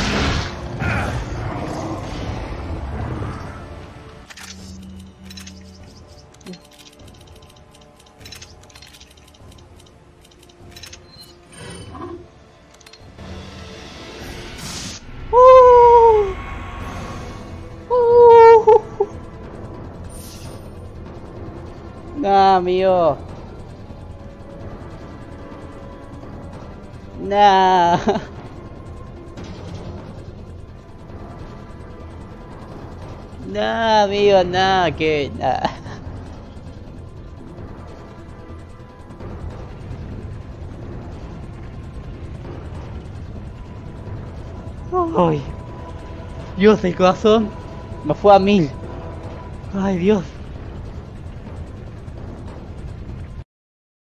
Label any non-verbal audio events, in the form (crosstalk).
(laughs) Nah, mío. Nah. (laughs) No, amigo, no, que... No. Ay, Dios, el corazón me fue a mil. Ay, Dios.